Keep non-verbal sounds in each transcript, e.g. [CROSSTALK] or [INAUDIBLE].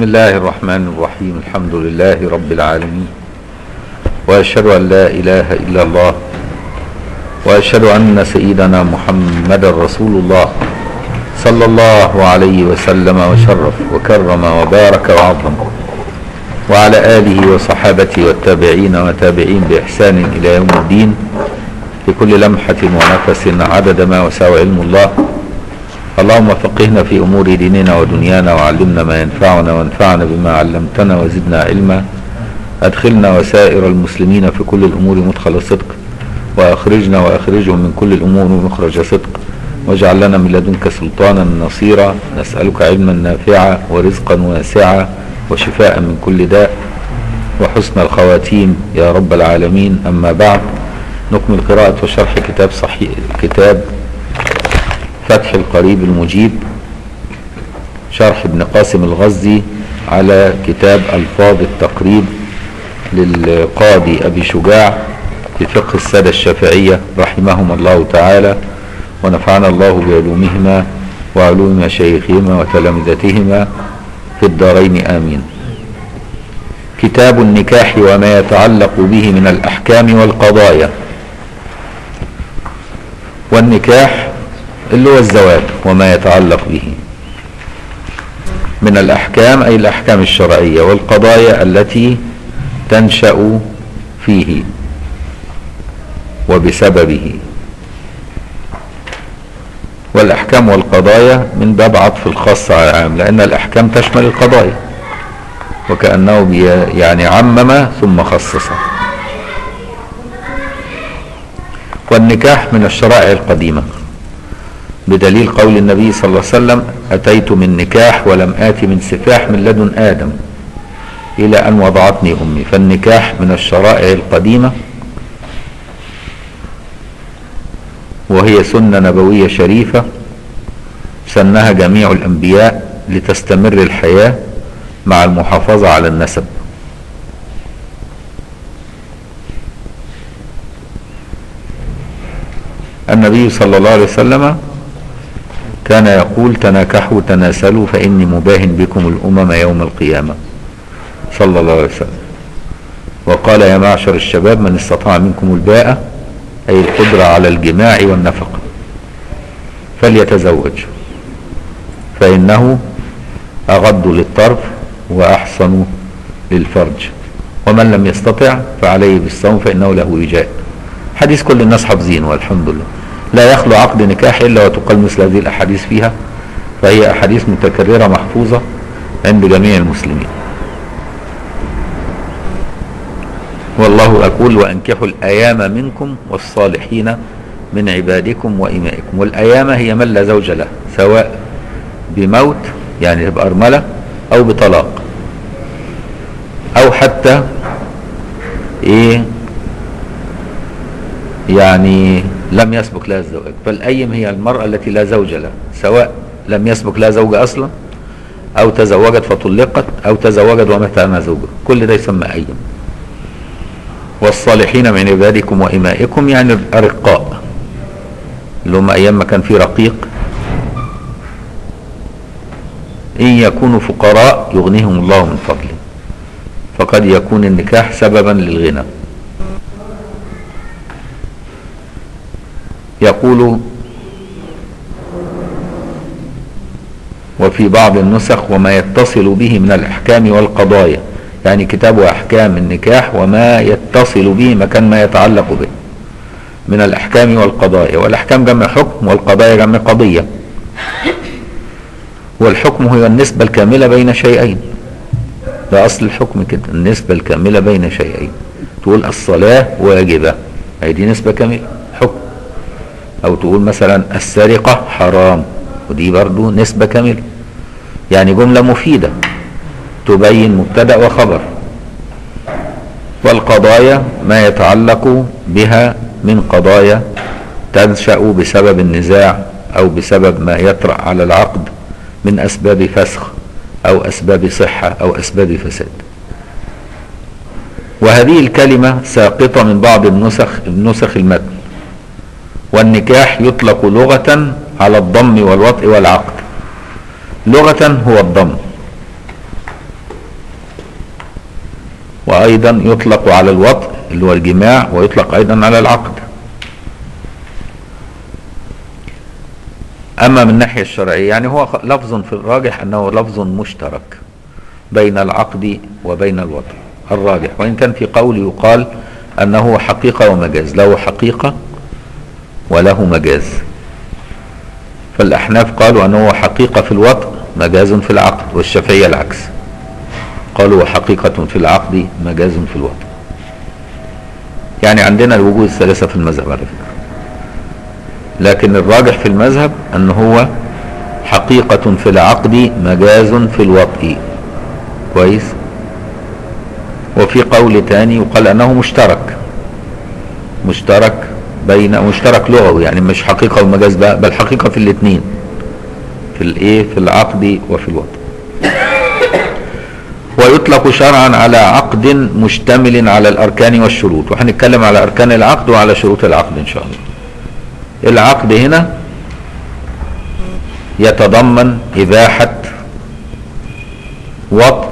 بسم الله الرحمن الرحيم. الحمد لله رب العالمين. وأشهد أن لا إله إلا الله. وأشهد أن سيدنا محمد رسول الله صلى الله عليه وسلم وشرف وكرم وبارك وعظم. وعلى آله وصحابته والتابعين وتابعين بإحسان إلى يوم الدين. في كل لمحة ونفس عدد ما وسع علم الله. اللهم فقهنا في أمور ديننا ودنيانا وعلمنا ما ينفعنا وانفعنا بما علمتنا وزدنا علما. أدخلنا وسائر المسلمين في كل الأمور مدخل صدق. وأخرجنا وأخرجهم من كل الأمور مخرج صدق. واجعل لنا من لدنك سلطانا نصيرا. نسألك علما نافعا ورزقا واسعا وشفاء من كل داء. وحسن الخواتيم يا رب العالمين. أما بعد نكمل قراءة وشرح كتاب صحيح كتاب فتح القريب المجيب شرح ابن قاسم الغزي على كتاب ألفاظ التقريب للقاضي أبي شجاع في فقه السادة الشافعية رحمهم الله تعالى ونفعنا الله بعلومهما وعلوم مشايخهما وتلامذتهما في الدارين آمين. كتاب النكاح وما يتعلق به من الأحكام والقضايا. والنكاح اللي هو الزواج وما يتعلق به. من الأحكام أي الأحكام الشرعية والقضايا التي تنشأ فيه وبسببه. والأحكام والقضايا من باب عطف الخاص على العام لأن الأحكام تشمل القضايا وكأنه يعني عمم ثم خصص. والنكاح من الشرائع القديمة. بدليل قول النبي صلى الله عليه وسلم أتيت من نكاح ولم آت من سفاح من لدن آدم. إلى أن وضعتني أمي. فالنكاح من الشرائع القديمة وهي سنة نبوية شريفة سنها جميع الأنبياء لتستمر الحياة مع المحافظة على النسب. النبي صلى الله عليه وسلم كان يقول تناكحوا تناسلوا فإني مباهن بكم الأمم يوم القيامة. صلى الله عليه وسلم. وقال يا معشر الشباب من استطاع منكم الباءة أي القدرة على الجماع والنفقة. فليتزوج. فإنه أغض للطرف وأحصن للفرج. ومن لم يستطع فعليه بالصوم فإنه له وجاء. حديث كل الناس حافظينه والحمد لله. لا يخلو عقد نكاح إلا وتقال مثل هذه الأحاديث فيها فهي أحاديث متكررة محفوظة عند جميع المسلمين. والله أقول وأنكحوا الأيام منكم والصالحين من عبادكم وإمائكم. والأيام هي من لا زوج له سواء بموت يعني تبقى أرملة أو بطلاق. أو حتى إيه؟ يعني لم يسبق لها الزواج. فالأيم هي المرأة التي لا زوج لها سواء لم يسبق لها زوج أصلا أو تزوجت فطلقت أو تزوجت ومات عنها زوجها. كل ده يسمى أيم والصالحين من عبادكم وإمائكم يعني الأرقاء اللي هم أيام ما كان في رقيق. إن يكونوا فقراء يغنيهم الله من فضله. فقد يكون النكاح سببا للغنى. يقول وفي بعض النسخ وما يتصل به من الأحكام والقضايا. يعني كتاب أحكام النكاح وما يتصل به مكان ما يتعلق به. من الأحكام والقضايا. والأحكام جمع حكم والقضايا جمع قضية. والحكم هو النسبة الكاملة بين شيئين. ده أصل الحكم كده النسبة الكاملة بين شيئين. تقول الصلاة واجبة. هي دي نسبة كاملة. أو تقول مثلا السرقة حرام ودي برضو نسبة كاملة. يعني جملة مفيدة تبين مبتدأ وخبر. والقضايا ما يتعلق بها من قضايا تنشأ بسبب النزاع أو بسبب ما يطرأ على العقد من أسباب فسخ أو أسباب صحة أو أسباب فساد. وهذه الكلمة ساقطة من بعض النسخ النسخ المتن. والنكاح يطلق لغة على الضم والوطء والعقد. لغة هو الضم. وأيضا يطلق على الوطء اللي هو الجماع ويطلق أيضا على العقد. أما من الناحية الشرعية يعني هو لفظ في الراجح أنه لفظ مشترك بين العقد وبين الوطء الراجح. وإن كان في قول يقال أنه حقيقة ومجاز. له حقيقة وله مجاز. فالأحناف قالوا أنه حقيقة في الوطء مجاز في العقد والشافعية العكس. قالوا حقيقة في العقد مجاز في الوطء يعني عندنا الوجوه الثلاثة في المذهب على فكرة. لكن الراجح في المذهب أن هو حقيقة في العقد مجاز في الوطء كويس؟ وفي قول تاني يقال أنه مشترك. مشترك بين مشترك لغوي يعني مش حقيقة ومجاز بقى بل حقيقة في الاثنين في الايه في العقد وفي الوطء ويطلق شرعا على عقد مشتمل على الأركان والشروط. وهنتكلم على أركان العقد وعلى شروط العقد إن شاء الله. العقد هنا يتضمن إباحة وطء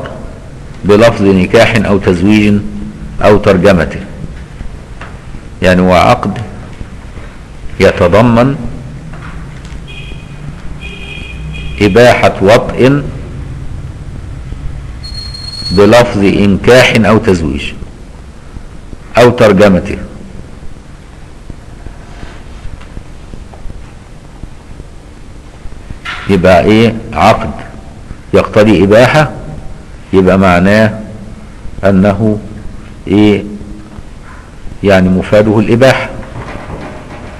بلفظ نكاح أو تزويج أو ترجمته يعني هو عقد يتضمن إباحة وطء بلفظ إنكاح أو تزويج أو ترجمته. يبقى إيه؟ عقد. يقتضي إباحة يبقى معناه أنه إيه؟ يعني مفاده الإباحة.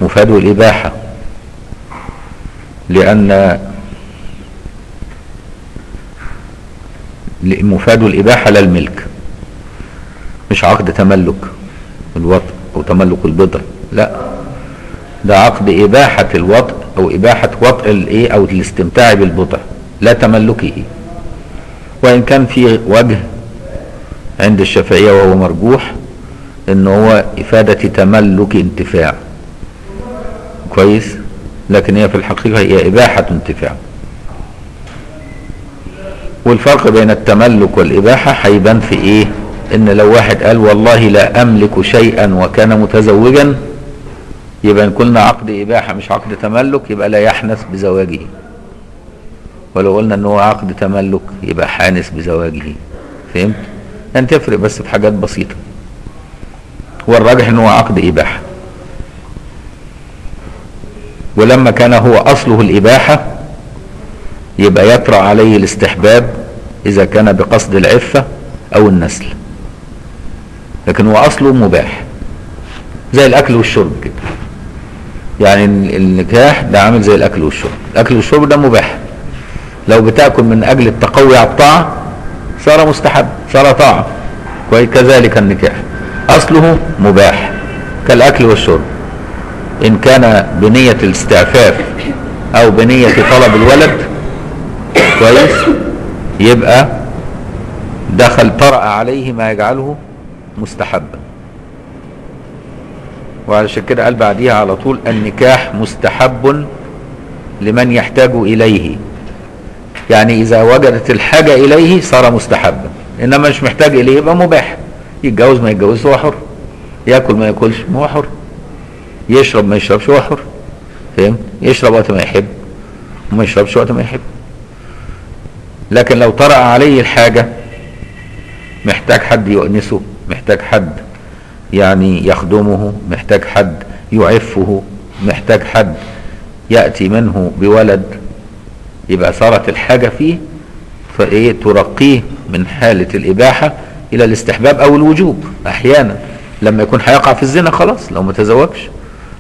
مفاده الإباحة لأن مفاد الإباحة لا الملك مش عقد تملك الوطء أو تملك البضع لا ده عقد إباحة الوطء أو إباحة وطء الإيه أو الاستمتاع بالبضع لا تملكه. وإن كان في وجه عند الشافعية وهو مرجوح إن هو إفادة تملك انتفاع. كويس لكن هي في الحقيقة هي إباحة انتفاع. والفرق بين التملك والإباحة هيبان في إيه؟ إن لو واحد قال والله لا أملك شيئا وكان متزوجا يبقى إن قلنا عقد إباحة مش عقد تملك يبقى لا يحنث بزواجه. ولو قلنا إن هو عقد تملك يبقى حانث بزواجه. فهمت؟ يعني تفرق بس في حاجات بسيطة. والراجح إن هو عقد إباحة. ولما كان هو أصله الإباحة يبقى يطرأ عليه الاستحباب إذا كان بقصد العفة أو النسل. لكن هو أصله مباح زي الأكل والشرب كده. يعني النكاح ده عامل زي الأكل والشرب. الأكل والشرب ده مباح. لو بتأكل من أجل التقوي على الطاعة صار مستحب صار كويس كذلك النكاح. أصله مباح كالأكل والشرب. إن كان بنية الاستعفاف أو بنية طلب الولد كويس. يبقى دخل طرأ عليه ما يجعله مستحبا. وعلشان كده قال بعديها على طول النكاح مستحب لمن يحتاج إليه. يعني إذا وجدت الحاجة إليه صار مستحبا. إنما مش محتاج إليه يبقى مباح. يتجوز ما يتجوزش هو حر. ياكل ما ياكلش هو حر. يشرب ما يشربش هو حر. فهمت يشرب وقت ما يحب وما يشربش وقت ما يحب. لكن لو طرأ عليه الحاجة محتاج حد يؤنسه محتاج حد يعني يخدمه محتاج حد يعفه محتاج حد يأتي منه بولد يبقى صارت الحاجة فيه فإيه؟ ترقيه من حالة الإباحة إلى الاستحباب أو الوجوب أحيانا. لما يكون هيقع في الزنا خلاص لو ما تزوجش.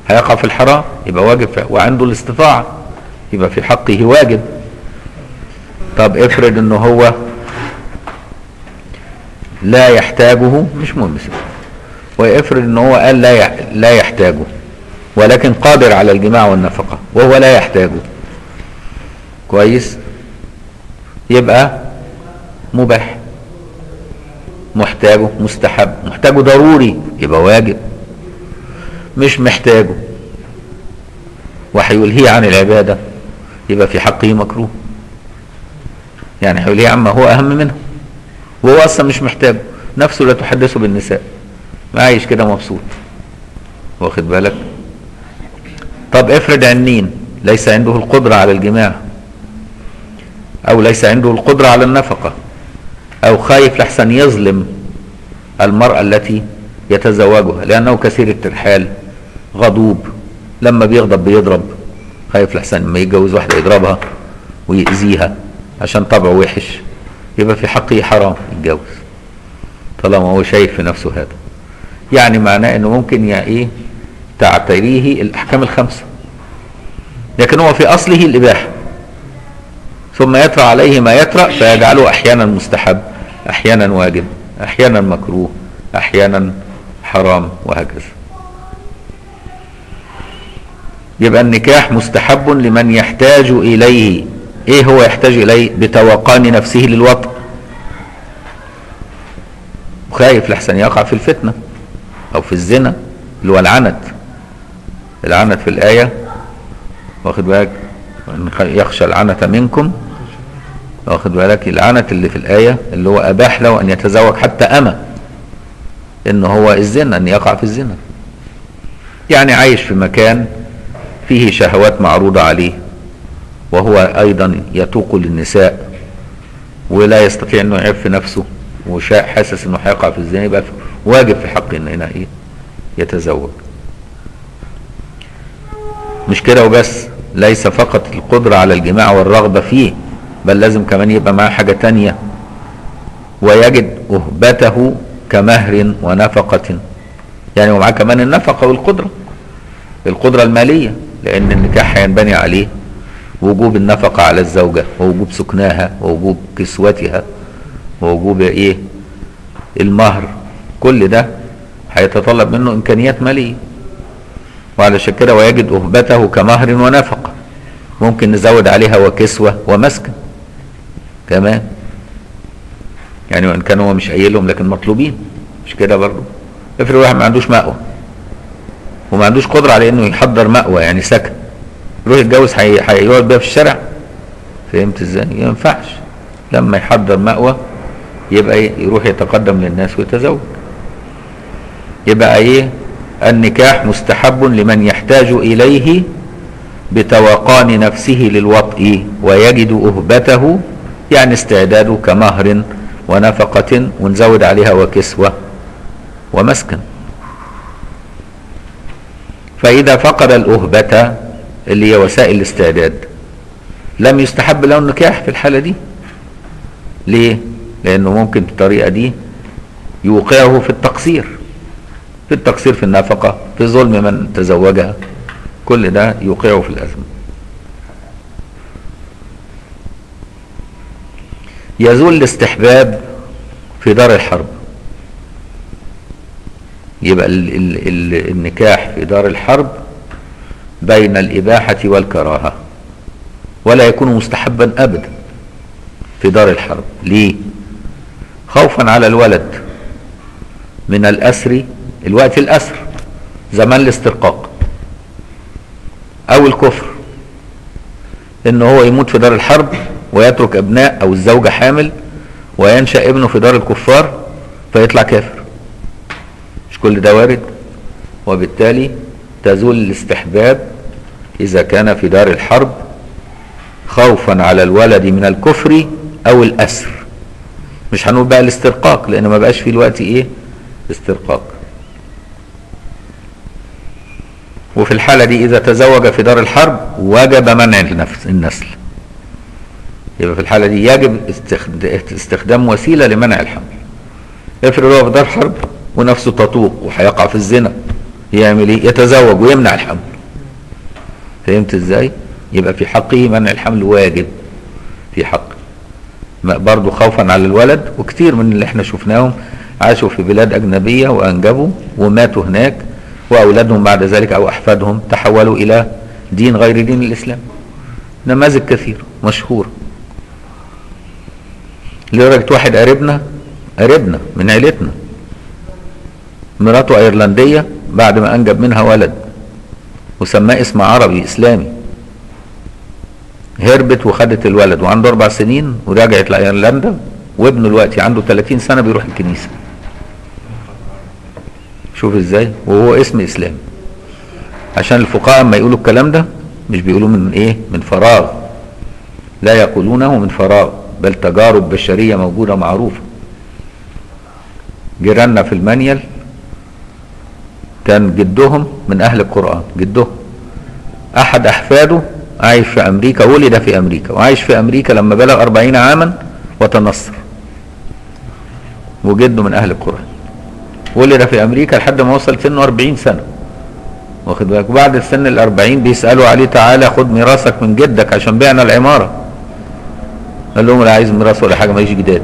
هيقع في الحرام يبقى واجب وعنده الاستطاعة يبقى في حقه واجب. طب افرض إنه هو لا يحتاجه مش مهم وافرض ان هو قال لا لا يحتاجه ولكن قادر على الجماع والنفقة وهو لا يحتاجه. كويس؟ يبقى مباح محتاجه مستحب محتاجه ضروري يبقى واجب. مش محتاجه. وهيلهيه عن العبادة يبقى في حقه مكروه. يعني هيقول عما هو أهم منه. وهو أصلا مش محتاجه. نفسه لا تحدثه بالنساء. عايش كده مبسوط. واخد بالك؟ طب افرض عنين ليس عنده القدرة على الجماع. أو ليس عنده القدرة على النفقة. أو خايف لحسن يظلم المرأة التي يتزوجها لأنه كثير الترحال. غضوب. لما بيغضب بيضرب. خايف لحسن لما يتجوز واحدة يضربها ويأذيها عشان طبعه وحش يبقى في حقه حرام يتجوز. طالما هو شايف في نفسه هذا. يعني معناه إنه ممكن يعني إيه؟ تعتريه الأحكام الخمسة. لكن هو في أصله الإباحة. ثم يطرا عليه ما يطرا فيجعله أحيانا مستحب أحيانا واجب أحيانا مكروه أحيانا حرام وهكذا. يبقى النكاح مستحب لمن يحتاج إليه. إيه هو يحتاج إليه؟ بتوقان نفسه للوطء وخايف لحسن يقع في الفتنة أو في الزنا اللي هو العنت. العنت في الآية. واخد بالك؟ يخشى العنت منكم. واخد بالك؟ العنت اللي في الآية اللي هو أباح له أن يتزوج حتى أما. إن هو الزنا أن يقع في الزنا. يعني عايش في مكان فيه شهوات معروضة عليه وهو أيضا يتوق للنساء ولا يستطيع انه يعف نفسه وشاء حاسس إنه هيقع في الزنا يبقى واجب في حقه ان هنا إيه يتزوج. مش كده وبس ليس فقط القدرة على الجماع والرغبة فيه بل لازم كمان يبقى معاه حاجة تانية ويجد أهبته كمهر ونفقة يعني ومعاه كمان النفقة والقدرة القدرة المالية. لأن النكاح هينبني عليه وجوب النفقة على الزوجة ووجوب سكناها ووجوب كسوتها ووجوب إيه؟ المهر. كل ده هيتطلب منه إمكانيات مالية. وعلشان كده ويجد أهبته كمهر ونفقة. ممكن نزود عليها وكسوة ومسكن. كمان يعني وإن كان هو مش قايلهم لكن مطلوبين. مش كده برضه؟ افرض واحد ما عندوش مأوى وما عندوش قدرة على إنه يحضر مأوى يعني سكن يروح يتجوز هيقعد بيها في الشارع. فهمت إزاي؟ ما ينفعش. لما يحضر مأوى يبقى إيه؟ يروح يتقدم للناس ويتزوج. يبقى إيه؟ النكاح مستحب لمن يحتاج إليه بتوقان نفسه للوطء ويجد أهبته يعني استعداده كمهر ونفقة ونزود عليها وكسوة ومسكن. فإذا فقد الأهبة اللي هي وسائل الاستعداد لم يستحب له النكاح في الحالة دي. ليه؟ لأنه ممكن بالطريقة دي يوقعه في التقصير في التقصير في النفقة في ظلم من تزوجها. كل ده يوقعه في الأزمة. يزول الاستحباب في دار الحرب. يبقى ال ال ال النكاح في دار الحرب بين الإباحة والكراهة ولا يكون مستحبا أبدا في دار الحرب. ليه؟ خوفا على الولد من الأسر الوقت الأسر زمان الاسترقاق أو الكفر إن هو يموت في دار الحرب ويترك أبناء أو الزوجة حامل وينشأ ابنه في دار الكفار فيطلع كافر. مش كل ده وارد وبالتالي تزول الاستحباب إذا كان في دار الحرب خوفا على الولد من الكفر أو الأسر. مش هنقول بقى الاسترقاق لأن ما بقاش في الوقت إيه؟ استرقاق. وفي الحالة دي إذا تزوج في دار الحرب وجب منع النسل. يبقى في الحالة دي يجب استخدام وسيلة لمنع الحمل. افرض هو في دار حرب ونفسه تطوق وهيقع في الزنا يعمل إيه؟ يتزوج ويمنع الحمل. فهمت إزاي؟ يبقى في حقه منع الحمل واجب في حقه برضه خوفا على الولد وكتير من اللي إحنا شفناهم عاشوا في بلاد أجنبية وأنجبوا وماتوا هناك وأولادهم بعد ذلك أو أحفادهم تحولوا إلى دين غير دين الإسلام. نماذج كثيرة مشهورة لدرجة واحد قريبنا قريبنا من عيلتنا. مراته أيرلندية بعد ما أنجب منها ولد وسماه اسم عربي إسلامي. هربت وخدت الولد وعنده أربع سنين ورجعت لأيرلندا وابنه دلوقتي عنده 30 سنة بيروح الكنيسة. شوف إزاي وهو اسم إسلام. عشان الفقهاء أما يقولوا الكلام ده مش بيقولوا من إيه؟ من فراغ. لا يقولونه من فراغ بل تجارب بشرية موجودة معروفة. جيراننا في المنيل كان جدهم من أهل القرآن جدهم. أحد أحفاده عايش في أمريكا ولد في أمريكا وعايش في أمريكا لما بلغ أربعين عاما وتنصر. وجده من أهل القرآن. ولد في أمريكا لحد ما وصل سنه 40 سنة. واخد بالك؟ وبعد السن ال 40 بيسألوا عليه تعالى خد ميراثك من جدك عشان بعنا العمارة. قال لهم لا عايز ميراث ولا حاجة ماليش جداد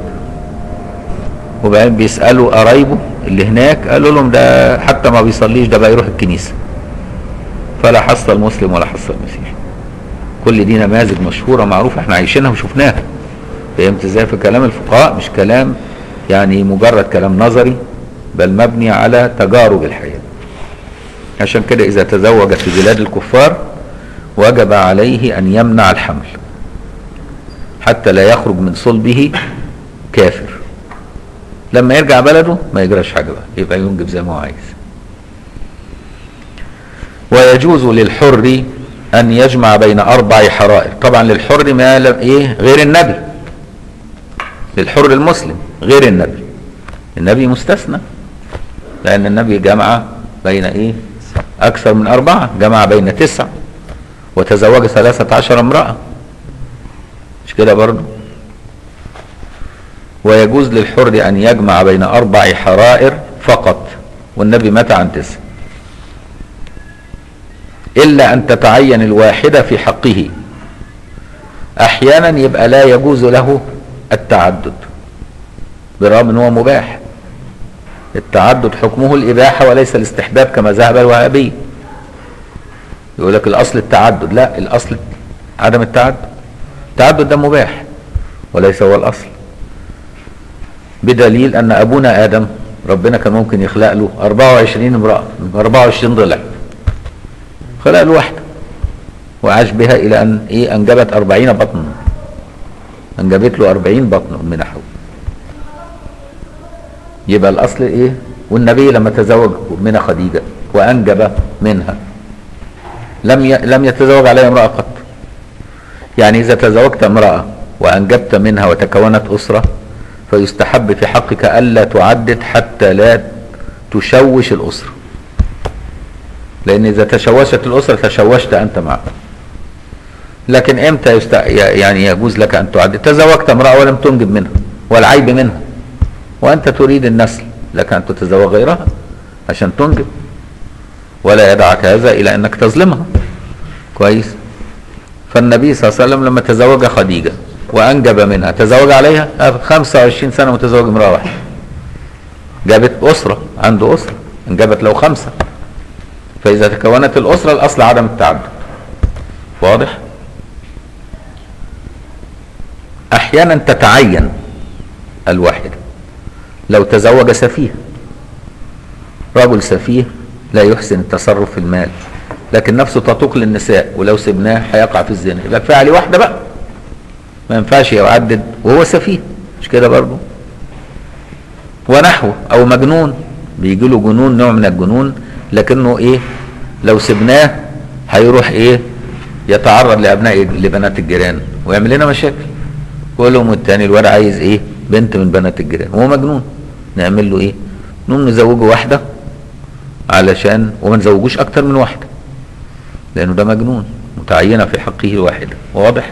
وبعدين بيسألوا قرايبه اللي هناك قالوا لهم ده حتى ما بيصليش ده بقى يروح الكنيسة. فلا حصل مسلم ولا حصل مسيحي كل دي نماذج مشهورة معروفة إحنا عايشينها وشفناها. فهمت إزاي؟ في كلام الفقهاء مش كلام يعني مجرد كلام نظري بل مبني على تجارب الحياة. عشان كده إذا تزوج في بلاد الكفار وجب عليه أن يمنع الحمل. حتى لا يخرج من صلبه كافر. لما يرجع بلده ما يجراش حاجة بقى يبقى ينجب زي ما هو عايز. ويجوز للحر أن يجمع بين أربع حرائر. طبعا للحر ما لم إيه؟ غير النبي. للحر المسلم غير النبي. النبي مستثنى لأن النبي جمع بين إيه؟ أكثر من أربعة جمع بين تسع وتزوج ثلاثة عشر امرأة. مش كده برضه؟ ويجوز للحر أن يجمع بين أربع حرائر فقط والنبي مات عن تسع. إلا أن تتعين الواحدة في حقه. أحيانا يبقى لا يجوز له التعدد بالرغم إن هو مباح. التعدد حكمه الإباحة وليس الاستحباب كما ذهب الوهابيه يقول لك الأصل التعدد لا الأصل عدم التعدد. التعدد ده مباح وليس هو الأصل. بدليل أن أبونا آدم ربنا كان ممكن يخلق له 24 امرأة 24 ضلع. خلق له واحدة. وعاش بها إلى أن إيه؟ أنجبت 40 بطن أنجبت له 40 بطن امنا حواء يبقى الأصل إيه؟ والنبي لما تزوج امنا خديجة وأنجب منها لم. لم يتزوج عليها امرأة قط. يعني إذا تزوجت امرأة وأنجبت منها وتكونت أسرة فيستحب في حقك ألا تعدد حتى لا تشوش الأسرة. لأن إذا تشوشت الأسرة تشوشت أنت معها لكن إمتى يست... يعني يجوز لك أن تعدد؟ تزوجت امرأة ولم تنجب منها والعيب منها. وأنت تريد النسل لك أن تتزوج غيرها عشان تنجب. ولا يدعك هذا إلى أنك تظلمها. كويس؟ فالنبي صلى الله عليه وسلم لما تزوج خديجة وأنجب منها. تزوج عليها؟ 25 سنة متزوج امرأة واحدة. جابت أسرة عنده أسرة. انجبت له خمسة. فإذا تكونت الأسرة الأصل عدم التعدد. واضح؟ أحيانا تتعين الواحدة. لو تزوج سفيه. رجل سفيه لا يحسن التصرف في المال لكن نفسه تطوق للنساء ولو سبناه هيقع في الزنا. يبقى كفايه عليه واحدة بقى. ما ينفعش يعدد وهو سفيه مش كده برضه؟ ونحوه أو مجنون بيجي له جنون نوع من الجنون لكنه إيه؟ لو سبناه هيروح إيه؟ يتعرض لأبناء لبنات الجيران ويعمل لنا مشاكل. كلهم والتاني الولد عايز إيه؟ بنت من بنات الجيران وهو مجنون. نعمل له إيه؟ نقوم نزوجه واحدة علشان وما نزوجوش أكتر من واحدة لأنه ده مجنون متعينة في حقه واحدة واضح؟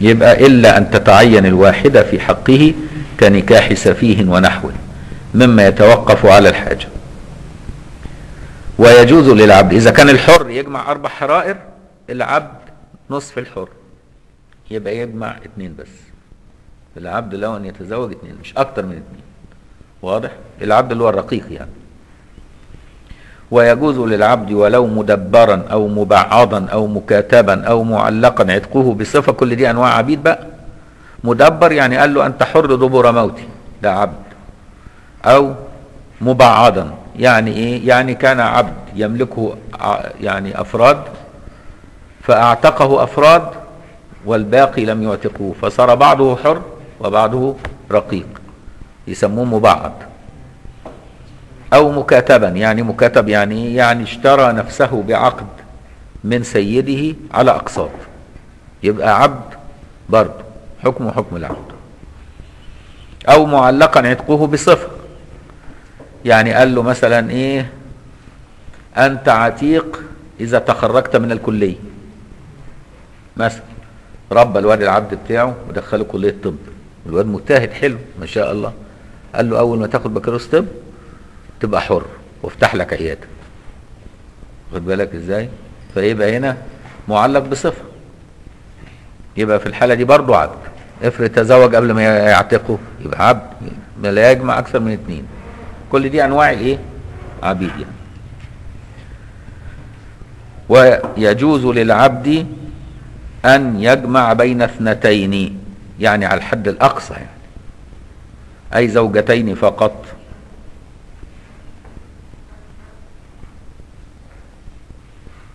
يبقى إلا أن تتعين الواحدة في حقه كنكاح سفيه ونحوه مما يتوقف على الحاجة. ويجوز للعبد إذا كان الحر يجمع أربع حرائر العبد نصف الحر. يبقى يجمع اتنين بس. العبد له أن يتزوج اتنين مش أكتر من اتنين. واضح؟ العبد اللي هو الرقيق يعني. ويجوز للعبد ولو مدبرا أو مبعضا أو مكاتبا أو معلقا عتقه بصفة كل دي أنواع عبيد بقى. مدبر يعني قال له أنت حر دبر موتي ده عبد. أو مبعضا يعني إيه؟ يعني كان عبد يملكه يعني أفراد فأعتقه أفراد والباقي لم يعتقوه فصار بعضه حر وبعضه رقيق يسموه مبعض. أو مكاتبا يعني مكاتب يعني إيه؟ يعني اشترى نفسه بعقد من سيده على أقساط. يبقى عبد برضه حكمه حكم العبد أو معلقا عتقه بصفه يعني قال له مثلا إيه أنت عتيق إذا تخرجت من الكلية. مثلا ربى الواد العبد بتاعه ودخله كلية طب. الواد مجتهد حلو ما شاء الله. قال له أول ما تاخد بكالوريوس طب تبقى حر. وافتح لك عيادة. واخد بالك إزاي؟ فيبقى هنا معلق بصفة. يبقى في الحالة دي برضه عبد. افرض تزوج قبل ما يعتقه يبقى عبد. لا يجمع أكثر من اثنين كل دي أنواع الايه عبيد يعني. ويجوز للعبد أن يجمع بين اثنتين يعني على الحد الأقصى يعني. أي زوجتين فقط.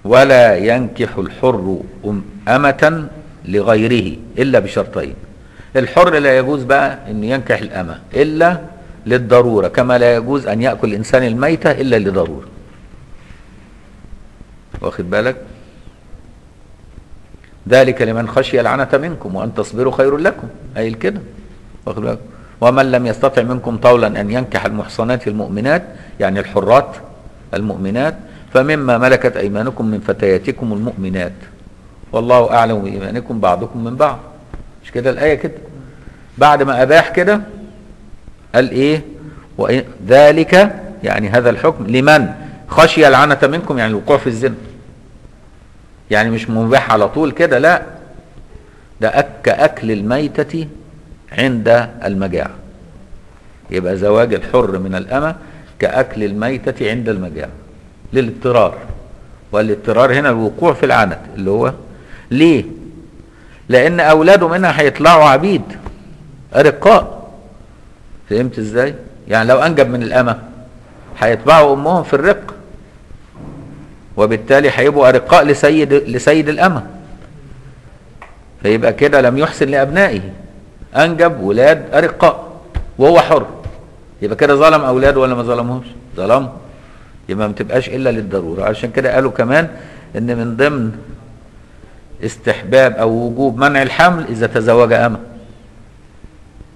ولا ينكح الحر أم- أمة لغيره إلا بشرطين. الحر لا يجوز بقى أن ينكح الأمة إلا للضرورة كما لا يجوز أن يأكل الإنسان الميتة إلا لضرورة. واخد بالك؟ ذلك لمن خشي العنة منكم وأن تصبروا خير لكم. أي كده واخد بالك؟ ومن لم يستطع منكم طولا أن ينكح المحصنات المؤمنات يعني الحرات المؤمنات فمما ملكت أيمانكم من فتياتكم المؤمنات. والله أعلم بإيمانكم بعضكم من بعض. مش كده الآية كده؟ بعد ما أباح كده قال إيه؟ ذلك يعني هذا الحكم لمن؟ خشي العنة منكم يعني الوقوع في الزنا. يعني مش مباح على طول كده لا. ده أك كأكل الميتة عند المجاعة. يبقى زواج الحر من الأمة كأكل الميتة عند المجاعة. للاضطرار. والاضطرار هنا الوقوع في العنت اللي هو ليه؟ لأن أولاده منها هيطلعوا عبيد أرقاء. فهمت إزاي؟ يعني لو أنجب من الأمة هيتبعوا أمهم في الرق وبالتالي هيبقوا أرقاء لسيد لسيد الأمة. فيبقى كده لم يحسن لأبنائه. أنجب ولاد أرقاء وهو حر. يبقى كده ظلم أولاده ولا ما ظلمهمش؟ ظلمهم. يبقى ما تبقاش إلا للضرورة. عشان كده قالوا كمان إن من ضمن استحباب أو وجوب منع الحمل إذا تزوج أمة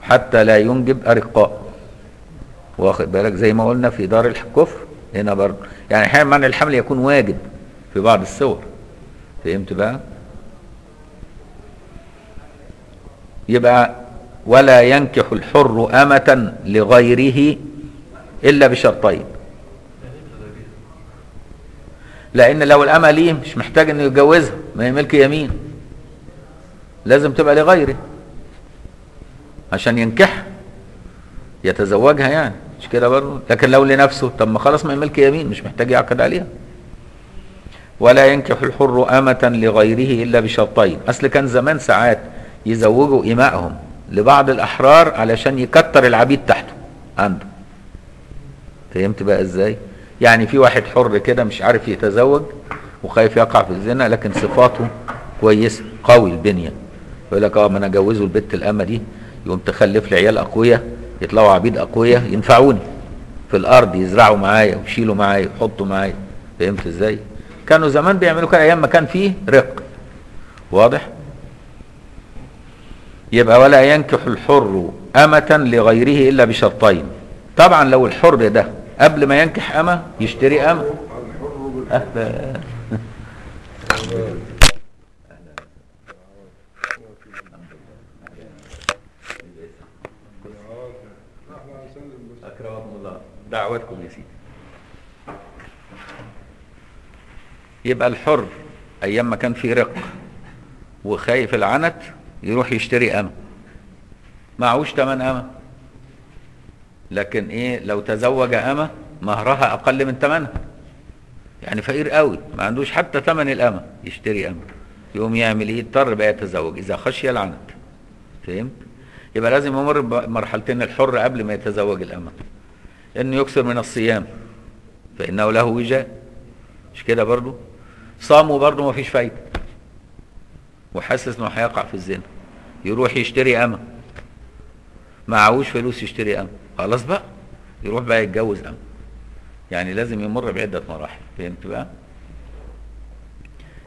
حتى لا ينجب أرقاء. واخد بالك؟ زي ما قلنا في دار الكفر هنا برضه. يعني أحيانا منع الحمل يكون واجب في بعض الصور فهمت بقى؟ يبقى ولا ينكح الحر أمة لغيره إلا بشرطين. لأن لو الأمة ليه مش محتاج إنه يتجوزها ما هي ملك يمين. لازم تبقى لغيره عشان ينكحها يتزوجها يعني مش كده برضه؟ لكن لو لنفسه طب ما خلاص ما هي ملك يمين مش محتاج يعقد عليها. ولا ينكح الحر أمة لغيره إلا بشرطين. أصل كان زمان ساعات يزوجوا إمائهم لبعض الأحرار علشان يكتر العبيد تحته عنده. فهمت بقى إزاي؟ يعني في واحد حر كده مش عارف يتزوج وخايف يقع في الزنا لكن صفاته كويسة قوي البنية. يقول لك آه ما أنا اجوزه البت الأمة دي يقوم تخلف لي عيال أقوياء يطلعوا عبيد أقوياء ينفعوني. في الأرض يزرعوا معايا ويشيلوا معايا ويحطوا معايا. فهمت إزاي؟ كانوا زمان بيعملوا كده أيام ما كان فيه رق. واضح؟ يبقى ولا ينكح الحر أمة لغيره إلا بشرطين. طبعا لو الحر ده قبل ما ينكح أمة يشتري أمة. أهلا دعوتكم يا سيدي. يبقى الحر أيام ما كان في رق وخايف العنت يروح يشتري أمة. معهوش تمن أمة. لكن إيه لو تزوج أمة مهرها أقل من تمنها يعني فقير قوي ما عندوش حتى ثمن الأمة يشتري أمة. يقوم يعمل إيه يضطر بقى يتزوج إذا خشي العنت. فهمت يبقى لازم يمر بمرحلتين الحر قبل ما يتزوج الأمة. إنه يكثر من الصيام فإنه له وجاء مش كده برضو؟ صامه برضو ما فيش فايدة. وحاسس إنه هيقع في الزنا. يروح يشتري أمة. معهوش فلوس يشتري أمة. خلاص بقى يروح بقى يتجوز أمة يعني لازم يمر بعدة مراحل فهمت بقى؟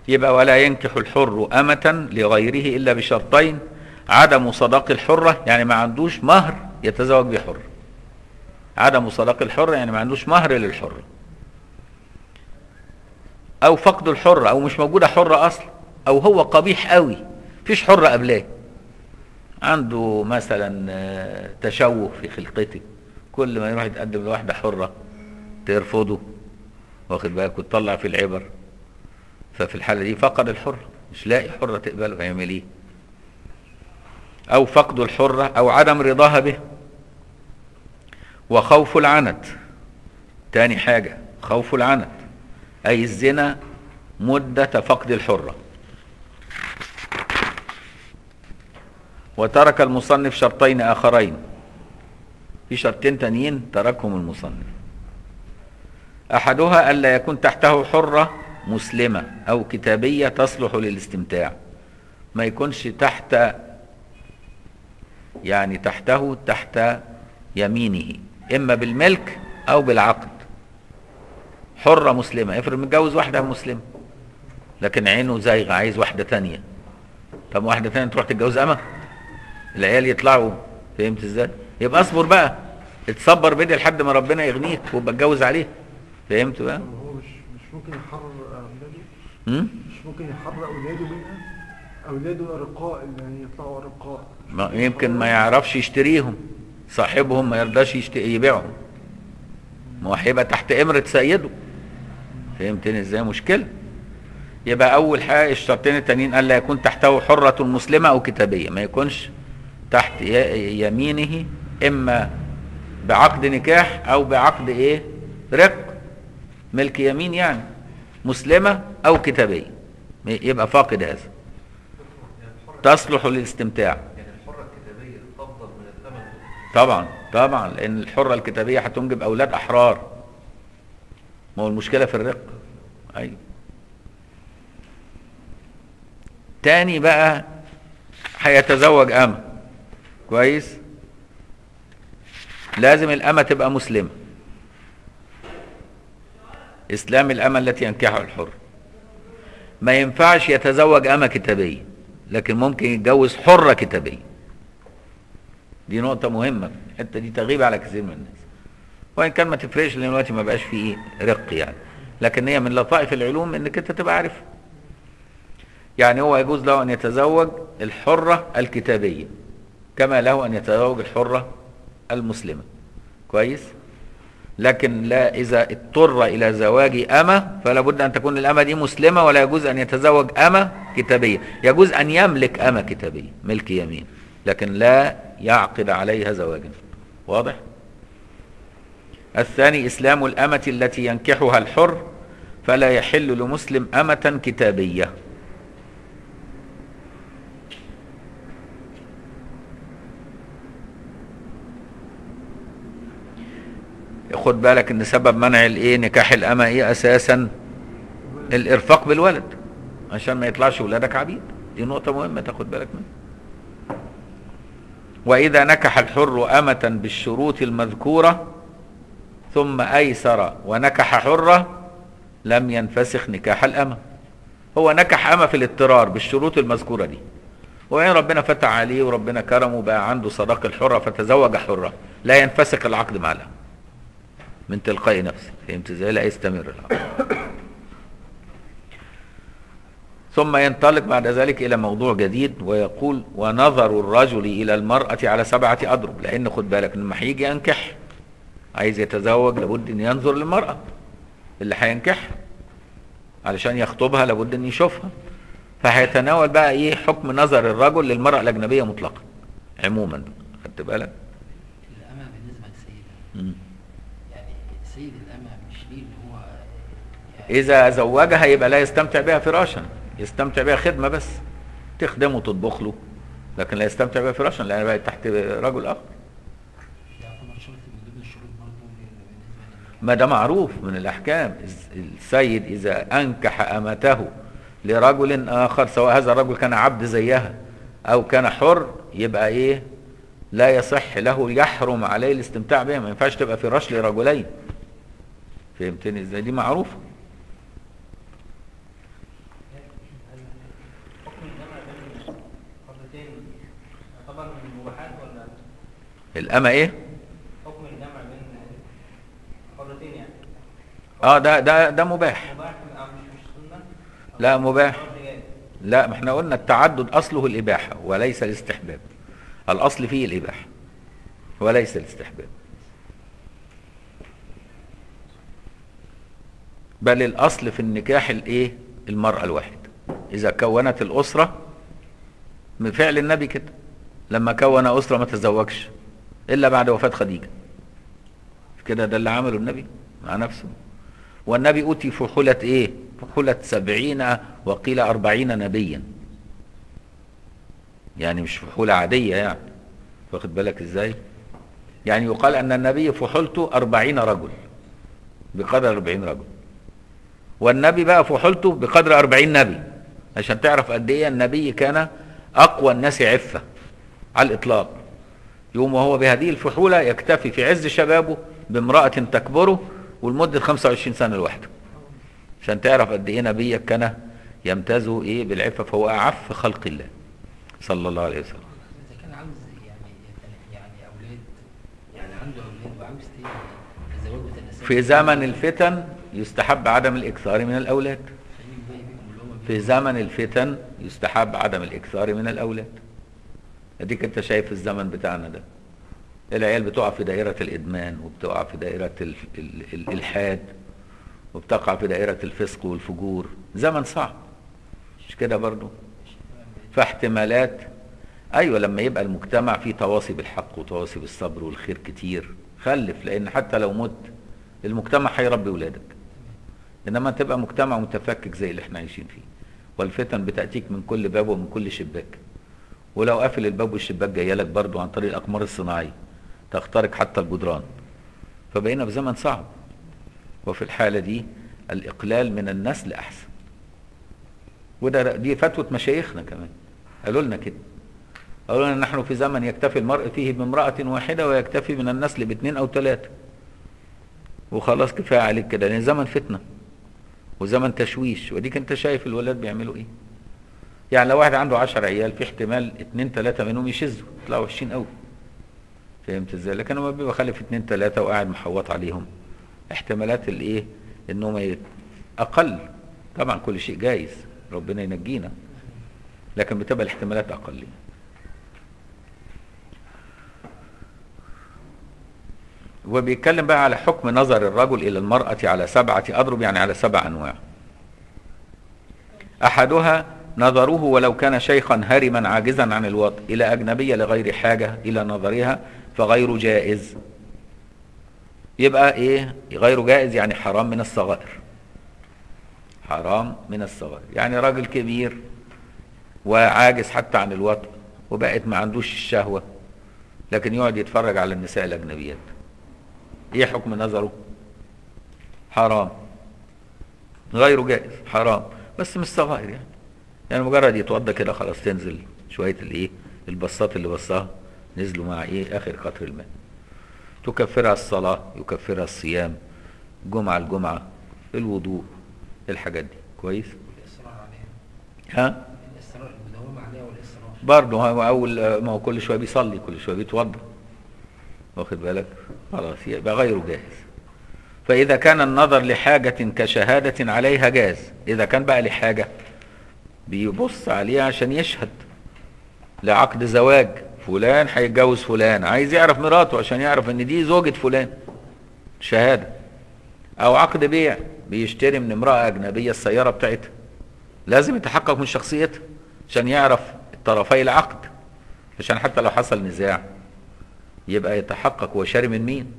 يبقى ولا ينكح الحر أمة لغيره إلا بشرطين عدم صداق الحرة يعني ما عندوش مهر يتزوج بحر عدم صداق الحرة يعني ما عندوش مهر للحرة أو فقد الحرة أو مش موجودة حرة أصلا أو هو قبيح قوي فيش حرة قبلاه. عنده مثلا آه، تشوه في خلقته. كل ما يروح يتقدم لواحدة حرة ترفضه واخد بالك؟ وتطلع في العبر. ففي الحالة دي فقد الحرة. مش لاقي حرة تقبله هيعمل إيه؟ أو فقد الحرة أو عدم رضاها به. وخوف العنت. تاني حاجة خوف العنت. أي الزنا مدة فقد الحرة. وترك المصنف شرطين آخرين. في شرطين تانيين تركهم المصنف. أحدها ألا يكون تحته حرة مسلمة أو كتابية تصلح للاستمتاع. ما يكونش تحت يعني تحته تحت يمينه. إما بالملك أو بالعقد. حرة مسلمة. افرض متجوز واحدة مسلمة لكن عينه زايغة عايز واحدة تانية. طب واحدة تانية تروح تتجوز أما؟ العيال يطلعوا فهمت إزاي؟ يبقى اصبر بقى اتصبر بدي لحد ما ربنا يغنيك وابقى اتجوز عليه فهمت بقى؟ هو مش مش ممكن يحرر أولاده? مش ممكن يحرر أولاده منها؟ أولاده أرقاء اللي يعني يطلعوا أرقاء. ما يمكن ما يعرفش يشتريهم صاحبهم ما يرضاش يبيعهم. ما هو هيبقى تحت إمرة سيده. فهمتني إزاي؟ مشكلة. يبقى أول حاجة الشرطين التانيين الا يكون تحته حرة مسلمة أو كتابية. ما يكونش. تحت يمينه إما بعقد نكاح أو بعقد إيه؟ رق ملك يمين يعني مسلمة أو كتابية. يبقى فاقد هذا. تصلح للاستمتاع. طبعا طبعا لأن الحرة الكتابية هتنجب أولاد أحرار. ما هو المشكلة في الرق. أيوه. تاني بقى هيتزوج أمة كويس؟ لازم الأمة تبقى مسلمة. إسلام الأمة التي ينكحها الحر. ما ينفعش يتزوج أمة كتابية لكن ممكن يتجوز حرة كتابية. دي نقطة مهمة. الحتة دي تغيب على كثير من الناس. وإن كان ما تفرقش لأن دلوقتي ما بقاش فيه إيه رق يعني. لكن هي من لطائف العلوم إنك أنت تبقى عارف يعني هو يجوز له أن يتزوج الحرة الكتابية. كما له أن يتزوج الحرة المسلمة. كويس؟ لكن لا إذا اضطر إلى زواج أمة فلا بد أن تكون الأمة دي مسلمة ولا يجوز أن يتزوج أمة كتابية. يجوز أن يملك أمة كتابية ملك يمين لكن لا يعقد عليها زواجا واضح؟ الثاني إسلام الأمة التي ينكحها الحر فلا يحل لمسلم أمة كتابية. خد بالك إن سبب منع الإيه؟ نكاح الأمة إيه أساسا؟ الإرفاق بالولد. عشان ما يطلعش ولادك عبيد. دي نقطة مهمة تاخد بالك منها. وإذا نكح الحر أمة بالشروط المذكورة ثم أيسر ونكح حرة لم ينفسخ نكاح الأمة. هو نكح أمة في الاضطرار بالشروط المذكورة دي. وبعدين ربنا فتح عليه وربنا كرمه وبقى عنده صداق الحرة فتزوج حرة. لا ينفسخ العقد مع الامه من تلقاء نفسه فهمت إزاي؟ لا يستمر العقد ثم ينطلق بعد ذلك إلى موضوع جديد ويقول ونظر الرجل إلى المرأة على سبعة أضرب لأن خد بالك لما هيجي ينكح عايز يتزوج لابد إن ينظر للمرأة اللي هينكحها علشان يخطبها لابد إن يشوفها. فهيتناول بقى إيه؟ حكم نظر الرجل للمرأة الأجنبية مطلقا عموما. خدت بالك؟ الأمة بالنسبة للسيدة مم. يعني سيد الأمة مش ليه اللي هو إذا زوجها يبقى لا يستمتع بها فراشا يستمتع بها خدمة بس تخدمه تطبخ له لكن لا يستمتع بها فراشا لأن بقى تحت رجل بالنسبة ما ده معروف من الأحكام. السيد إذا أنكح أمته لرجل آخر سواء هذا الرجل كان عبد زيها أو كان حر يبقى إيه؟ لا يصح له يحرم عليه الاستمتاع بها. ما ينفعش تبقى فراش لرجلين فهمتني إزاي؟ دي معروفة حكم الجمع بين قضيتين يعتبر من المباحات ولا الأمة إيه؟ حكم الجمع بين قضيتين يعني. آه ده ده ده مباح. مباح؟ سنة؟ لا مباح. لا ما إحنا قلنا التعدد أصله الإباحة وليس الاستحباب. الأصل فيه الإباحة وليس الاستحباب. بل الأصل في النكاح الإيه؟ المرأة الواحدة. إذا كونت الأسرة من فعل النبي كده. لما كون أسرة ما تزوجش إلا بعد وفاة خديجة. كده ده اللي عمله النبي مع نفسه. والنبي أوتي فحولة إيه؟ فحولة سبعين وقيل أربعين نبيا. يعني مش فحولة عادية يعني. واخد بالك إزاي؟ يعني يقال أن النبي فحولته أربعين رجل بقدر أربعين رجل. والنبي بقى فحولته بقدر أربعين نبي. عشان تعرف قد إيه النبي كان أقوى الناس عفة على الإطلاق. يوم وهو بهذه الفحولة يكتفي في عز شبابه بامرأة تكبره ولمدة 25 سنة لوحده. عشان تعرف قد إيه نبيك كان يمتاز إيه بالعفة فهو أعف خلق الله صلى الله عليه وسلم. كان عاوز يعني يعني أولاد يعني عنده أولاد وعاوز في زمن الفتن يستحب عدم الإكثار من هم في زمن الفتن يستحب عدم الإكثار من الأولاد. اديك انت شايف الزمن بتاعنا ده. العيال بتقع في دائرة الإدمان وبتقع في دائرة ال- ال- الإلحاد وبتقع في دائرة الفسق والفجور. زمن صعب. مش كده برضو؟ فاحتمالات. أيوة لما يبقى المجتمع فيه تواصي بالحق وتواصي بالصبر والخير كتير. خلف لأن حتى لو مت المجتمع هيربي ولادك. إنما تبقى مجتمع متفكك زي اللي إحنا عايشين فيه. والفتن بتأتيك من كل باب ومن كل شباك. ولو قافل الباب والشباك جاية لك برضو عن طريق الأقمار الصناعية. تخترق حتى الجدران. فبقينا في زمن صعب. وفي الحالة دي الإقلال من النسل احسن وده دي فتوى مشايخنا كمان. قالوا لنا كده. قالوا لنا نحن في زمن يكتفي المرء فيه بامرأة واحدة ويكتفي من النسل باثنين أو ثلاثة. وخلاص كفاية عليك كده لأن زمن فتنة. وزمن تشويش. وديك أنت شايف الولاد بيعملوا إيه؟ يعني لو واحد عنده 10 عيال في احتمال اتنين تلاتة منهم يشزوا يطلعوا وحشين قوي. فهمت إزاي؟ لكن لما بيبقى خالف اتنين تلاتة وقاعد محوط عليهم. احتمالات الإيه؟ انهم أقل. طبعا كل شيء جايز. ربنا ينجينا. لكن بتبقى الاحتمالات أقل. وبيتكلم بقى على حكم نظر الرجل إلى المرأة على سبعة أضرب يعني على سبع أنواع. أحدها نظره ولو كان شيخا هرما عاجزا عن الوطء إلى أجنبية لغير حاجة إلى نظرها فغير جائز. يبقى إيه؟ غير جائز يعني حرام من الصغائر. حرام من الصغائر. يعني راجل كبير وعاجز حتى عن الوطء وبقت ما عندوش الشهوة لكن يقعد يتفرج على النساء الأجنبيات. إيه حكم نظره؟ حرام. غير جائز حرام. بس مش صغائر يعني. يعني مجرد يتوضى كده خلاص تنزل شوية الإيه البصات اللي بصاها نزلوا مع إيه آخر قطر الماء. تكفرها الصلاة يكفرها الصيام جمعة الجمعه الوضوء الحاجات دي. كويس؟ عليها. ها؟ الإصرار المداومة عليها والإصرار برضه هو أول ما هو كل شوية بيصلي كل شوية بيتوضى. واخد بالك؟ خلاص يبقى غير جاهز. فإذا كان النظر لحاجة كشهادة عليها جاز. إذا كان بقى لحاجة بيبص عليها عشان يشهد. لعقد زواج فلان هيتجوز فلان عايز يعرف مراته عشان يعرف إن دي زوجة فلان. شهادة. أو عقد بيع بيشتري من امرأة أجنبية السيارة بتاعتها. لازم يتحقق من شخصيتها عشان يعرف طرفي العقد. عشان حتى لو حصل نزاع يبقى يتحقق هو شاري من مين.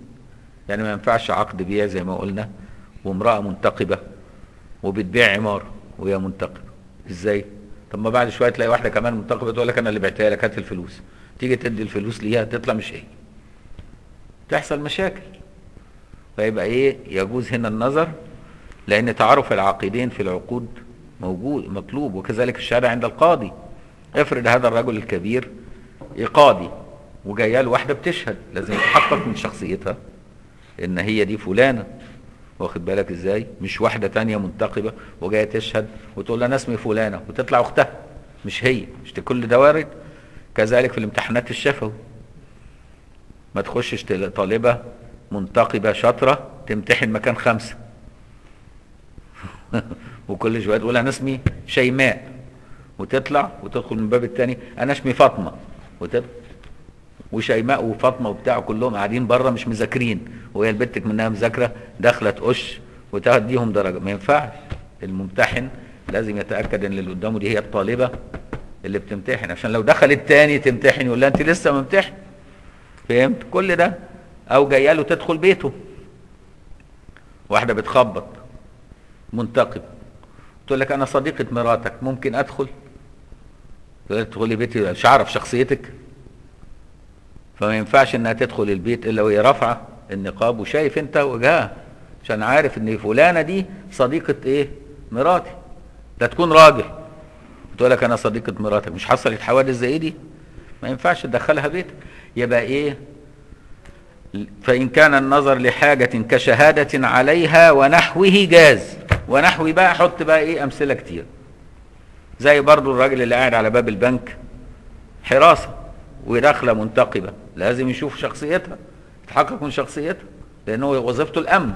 يعني ما ينفعش عقد بيع زي ما قلنا وامرأة منتقبة وبتبيع عمارة وهي منتقبة. إزاي؟ طب ما بعد شوية تلاقي واحدة كمان منتقبة تقول لك أنا اللي بعتها لك هات الفلوس. تيجي تدي الفلوس ليها تطلع مش هي. تحصل مشاكل. فيبقى إيه؟ يجوز هنا النظر لأن تعارف العاقدين في العقود موجود مطلوب وكذلك الشهاده عند القاضي. افرض هذا الرجل الكبير قاضي وجاية له واحدة بتشهد لازم يتحقق من شخصيتها إن هي دي فلانة. واخد بالك إزاي؟ مش واحدة تانية منتقبة وجاية تشهد وتقول لها أنا اسمي فلانة وتطلع أختها. مش هي مش كل ده وارد؟ كذلك في الامتحانات الشفوي. ما تخشش طالبة منتقبة شاطرة تمتحن مكان خمسة. [LAUGHS] وكل شوية تقول أنا اسمي شيماء. وتطلع وتدخل من الباب الثاني أنا اسمي فاطمة. وتدخل وشيماء وفاطمة وبتاع كلهم قاعدين بره مش مذاكرين وهي البت منها مذاكرة داخله تقش وتديهم درجة. ما ينفعش. الممتحن لازم يتأكد إن اللي قدامه دي هي الطالبة اللي بتمتحن. عشان لو دخلت تاني تمتحن يقول لها أنت لسه ممتحن فهمت؟ كل ده. أو جاية له تدخل بيته. واحدة بتخبط. منتقب تقول لك أنا صديقة مراتك ممكن أدخل؟ تقول تدخلي بيتي مش عارف شخصيتك. فما ينفعش إنها تدخل البيت إلا وهي رافعة. النقاب وشايف أنت وجهها عشان عارف إن فلانة دي صديقة إيه؟ مراتي. لا تكون راجل. تقول لك أنا صديقة مراتك. مش حصلت حوادث زي دي؟ ما ينفعش تدخلها بيتك يبقى إيه؟ فإن كان النظر لحاجة كشهادة عليها ونحوه جاز. ونحوه بقى حط بقى إيه؟ أمثلة كتير. زي برضو الراجل اللي قاعد على باب البنك. حراسة. وداخلة منتقبة. لازم يشوف شخصيتها يتحقق من شخصيتها لأنه وظيفته الأمن.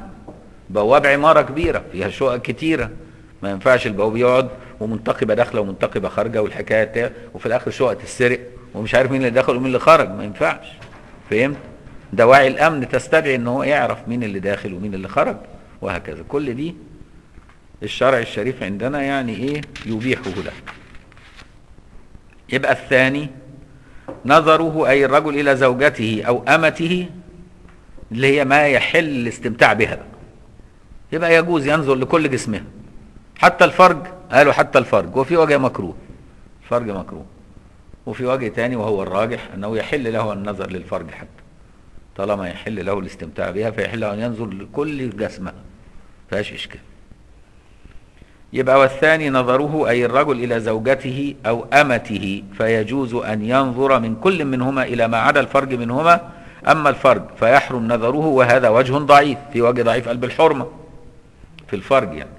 بواب عمارة كبيرة فيها شقق كتيرة. ما ينفعش البواب يقعد ومنتقبة داخلة ومنتقبة خارجة والحكاية تا- وفي الآخر شقق تتسرق ومش عارف مين اللي دخل ومين اللي خرج. ما ينفعش. فهمت؟ دواعي الأمن تستدعي إن هو يعرف مين اللي داخل ومين اللي خرج وهكذا. كل دي الشرع الشريف عندنا يعني إيه؟ يبيحه له يبقى الثاني نظره أي الرجل إلى زوجته أو أمته اللي هي ما يحل الاستمتاع بها. بقى. يبقى يجوز ينظر لكل جسمها. حتى الفرج قالوا حتى الفرج وفي وجه مكروه. الفرج مكروه. وفي وجه تاني وهو الراجح أنه يحل له النظر للفرج حتى. طالما يحل له الاستمتاع بها فيحل له أن ينظر لكل جسمها. فيهاش إشكال. يبقى والثاني نظره أي الرجل إلى زوجته أو أمته فيجوز أن ينظر من كل منهما إلى ما عدا الفرج منهما. أما الفرج فيحرم نظره وهذا وجه ضعيف في وجه ضعيف قلب الحرمة في الفرج يعني.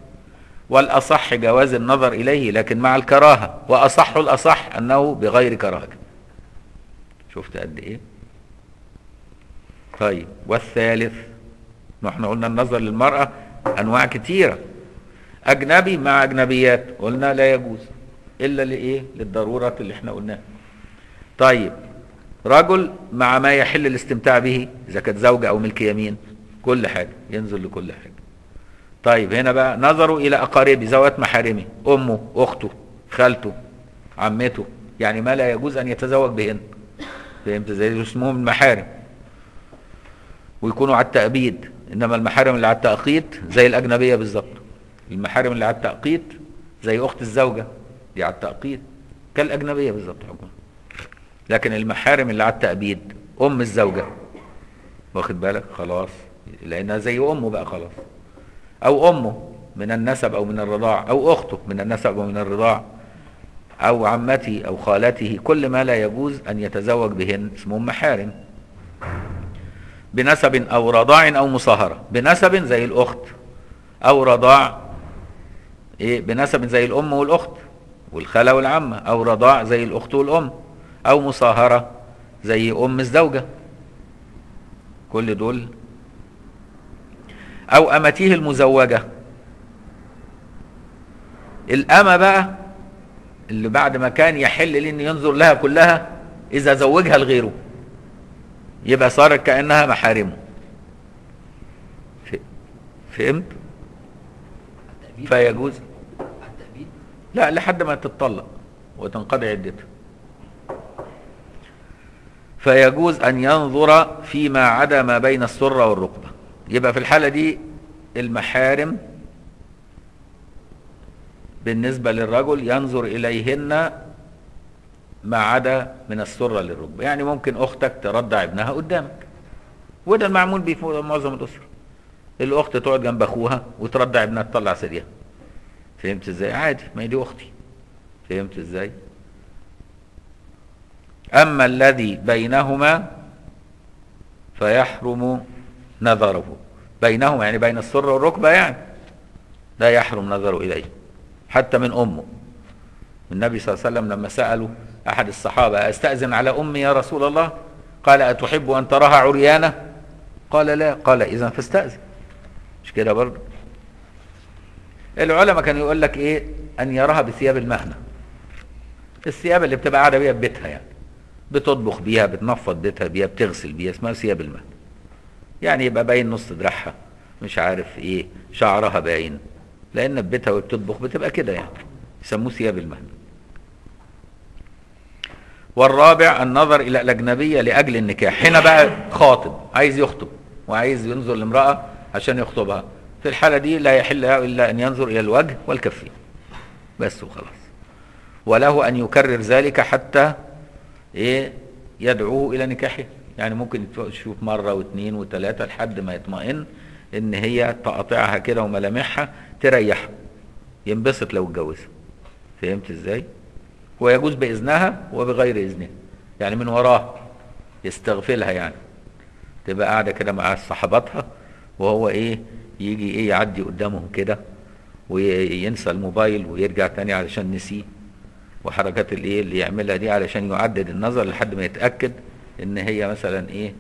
والأصح جواز النظر إليه لكن مع الكراهة وأصح الأصح أنه بغير كراهة. شفت قد إيه؟ طيب والثالث نحن قلنا النظر للمرأة أنواع كتيرة. أجنبي مع أجنبيات. قلنا لا يجوز إلا لإيه؟ للضرورة اللي إحنا قلناها. طيب رجل مع ما يحل الاستمتاع به إذا كانت زوجة أو ملك يمين كل حاجة ينزل لكل حاجة. طيب هنا بقى نظروا إلى أقاربه ذوات محارمه أمه أخته خالته عمته. يعني ما لا يجوز أن يتزوج بهن. فهمت زي اسمهم المحارم. ويكونوا على التأبيد. إنما المحارم اللي على التأقيت زي الأجنبية بالظبط. المحارم اللي على التأقيت زي أخت الزوجة دي على التأقيت كالأجنبية بالظبط حكم. لكن المحارم اللي على التأبيد أم الزوجة. واخد بالك؟ خلاص. لأنها زي أمه بقى خلاص. أو أمه من النسب أو من الرضاع أو أخته من النسب أو من الرضاع أو عمتي أو خالته كل ما لا يجوز أن يتزوج بهن اسمهم محارم. بنسب أو رضاع أو مصاهرة. بنسب زي الأخت أو رضاع إيه بنسب زي الأم والأخت والخالة والعمة أو رضاع زي الأخت والأم أو مصاهرة زي أم الزوجة. كل دول. أو أمته المزوجة. الأمة بقى اللي بعد ما كان يحل لي أن ينظر لها كلها إذا زوجها لغيره يبقى صارت كأنها محارمه. فهمت؟ فيجوز. لا لحد ما تتطلق وتنقضي عدتها. فيجوز أن ينظر فيما عدا ما بين السرة والركبة. يبقى في الحالة دي المحارم بالنسبة للرجل ينظر إليهن ما عدا من السرة للركبة. يعني ممكن أختك ترضع ابنها قدامك. وده المعمول بيه في معظم الأسر. الأخت تقعد جنب أخوها وترضع ابنها تطلع ثديها فهمت إزاي؟ عادي ما هي دي أختي. فهمت إزاي؟ أما الذي بينهما فيحرم نظره. بينهما يعني بين السرة والركبة يعني. لا يحرم نظره إليه. حتى من أمه. النبي صلى الله عليه وسلم لما سألوا أحد الصحابة أستأذن على أمي يا رسول الله؟ قال أتحب أن تراها عريانة؟ قال لا. قال إذا فاستأذن. مش كده برضه؟ العلماء كانوا يقول لك إيه؟ أن يراها بثياب المهنة. الثياب اللي بتبقى قاعدة بيها بيتها يعني. بتطبخ بيها بتنفض بيتها بيها بتغسل بيها اسمها ثياب المهنة. يعني يبقى باين نص دراعها مش عارف إيه شعرها باين. لأن في بيتها وهي بتطبخ بتبقى كده يعني. يسموه ثياب المهنة. والرابع النظر إلى الأجنبية لأجل النكاح. هنا بقى خاطب عايز يخطب وعايز ينظر لامرأة عشان يخطبها. في الحالة دي لا يحل له إلا أن ينظر إلى الوجه والكفين بس وخلاص. وله أن يكرر ذلك حتى إيه يدعوه إلى نكاحه. يعني ممكن تشوف مرة واثنين وثلاثة لحد ما يطمئن إن هي تقاطعها كده وملامحها تريحه. ينبسط لو اتجوزها. فهمت إزاي؟ ويجوز بإذنها وبغير إذنها. يعني من وراها يستغفلها يعني. تبقى قاعدة كده مع صحباتها وهو إيه يجي إيه يعدي قدامهم كده وينسى الموبايل ويرجع تاني علشان نسيه وحركات الايه اللي يعملها دي علشان يعدد النظر لحد ما يتأكد إن هي مثلا إيه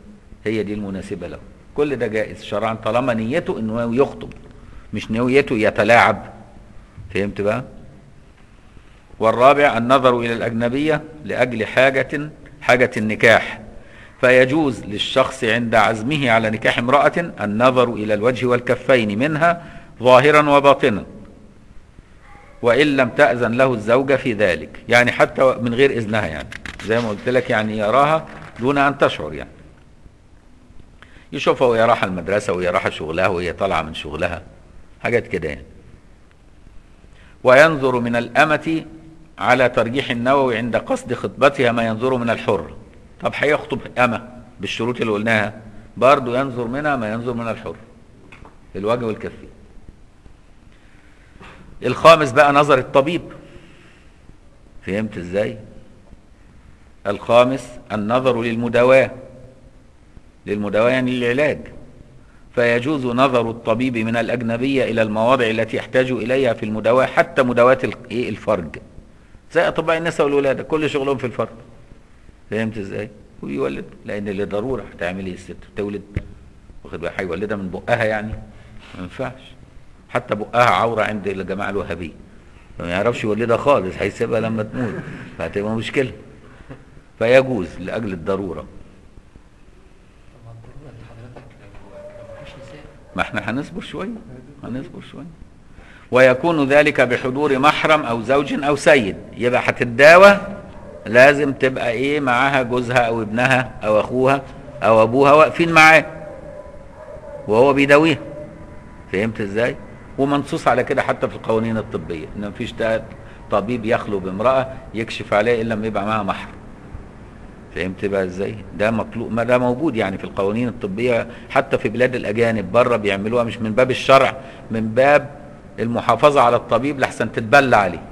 هي دي المناسبة له. كل ده جائز شرعا طالما نيته انه يخطب مش نيته يتلاعب. فهمت بقى؟ والرابع النظر إلى الأجنبية لأجل حاجة حاجة النكاح. فيجوز للشخص عند عزمه على نكاح امرأة النظر إلى الوجه والكفين منها ظاهرا وباطنا وإن لم تأذن له الزوجة في ذلك يعني حتى من غير إذنها يعني زي ما قلت لك يعني يراها دون أن تشعر يعني. يشوفها وهي رايحة المدرسة وهي رايحة شغلها وهي طالعة من شغلها حاجات كده يعني. وينظر من الأمة على ترجيح النووي عند قصد خطبتها ما ينظر من الحر. طب هيخطب أمة بالشروط اللي قلناها؟ برضه ينظر منها ما ينظر من الحر. الوجه والكفين الخامس بقى نظر الطبيب. فهمت إزاي؟ الخامس النظر للمداواة. للمداواة يعني للعلاج. فيجوز نظر الطبيب من الأجنبية إلى المواضع التي يحتاج إليها في المداواة حتى مداواة الفرج. زي أطباء النساء والولادة كل شغلهم في الفرج. فهمت إزاي؟ ويولد لأن لضرورة هتعمل إيه الست؟ تولد. واخد بالك؟ هيولدها من بقها يعني؟ ما ينفعش. حتى بقها عورة عند الجماعة الوهابية. ما يعرفش يولدها خالص هيسيبها لما تموت. فهتبقى مشكلة. فيجوز مفيش نساء ما إحنا هنصبر شوية. هنصبر شوية. ويكون ذلك بحضور محرم أو زوج أو سيد. يبقى هتتداوى لازم تبقى إيه معاها جوزها أو ابنها أو أخوها أو أبوها واقفين معاه. وهو بيداويها. فهمت إزاي؟ ومنصوص على كده حتى في القوانين الطبية إن مفيش طبيب يخلو بامرأة يكشف عليها الا لما يبقى معاها محرم. فهمت بقى إزاي؟ ده مطلوب ما ده موجود يعني في القوانين الطبية. حتى في بلاد الأجانب بره بيعملوها مش من باب الشرع من باب المحافظة على الطبيب لحسن تتبلى عليه.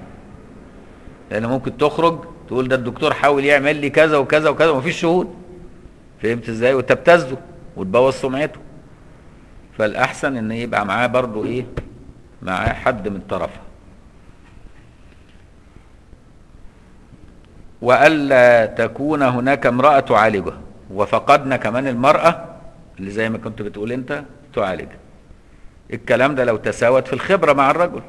لأن ممكن تخرج تقول ده الدكتور حاول يعمل لي كذا وكذا وكذا ومفيش شهود. فهمت إزاي؟ وتبتزه وتبوظ سمعته. فالأحسن إن يبقى معاه برضو إيه؟ معاه حد من طرفها وألا تكون هناك امرأة تعالجها وفقدنا كمان المرأة اللي زي ما كنت بتقول أنت تعالجها الكلام ده لو تساوت في الخبرة مع الرجل